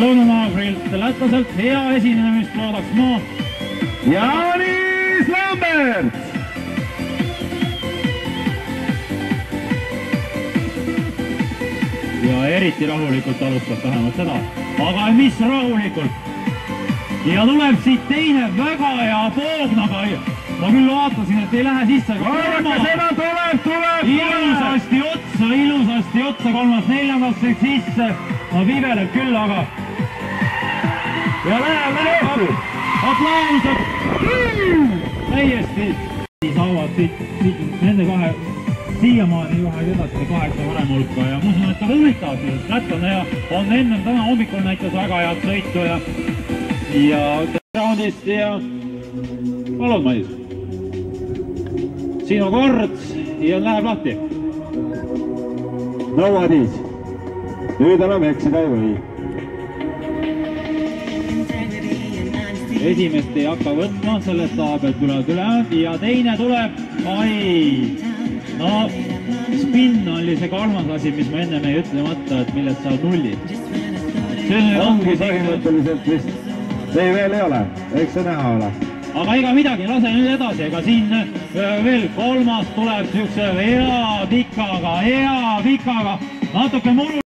lõunanaagrilt lätlaselt hea esinemist loodaks ma. Jaanis Lambert. ja eriti rahulikult alustab vähemalt seda, aga mis rahulikult. ja tuleb siit teine väga hea poognaga. ma küll vaatasin, et ei lähe sisse. vaadake seda, tuleb, tuleb, ilusasti otsa, ilusasti otsa, kolmas neljandast sisse. no viibeleb küll, aga. Ja läheb, läheb. aplausid. täiesti saavad siit, siit nende kahe siiamaani läheb edasi kaheksa varem hulka ja ma usun, et ta huvitavad, sest lätlane ja on ennem täna hommikul näitas väga head sõitu ja ja raundist ja palun, Mailis. sinu kord ja läheb lahti. no Madis, nüüd enam eksida ei või. Esimest ei hakka võtma, sellest taha pealt tulevad ülejäänud ja teine tuleb, ai no spinn oli see kolmas asi, mis ma ennem jäi ütlemata, et millest saab nullid. ongi põhimõtteliselt vist, ei veel ei ole, eks see näha ole. aga ega midagi, lase nüüd edasi, ega siin veel kolmas tuleb siukse hea pikaga, hea pikaga, natuke muru.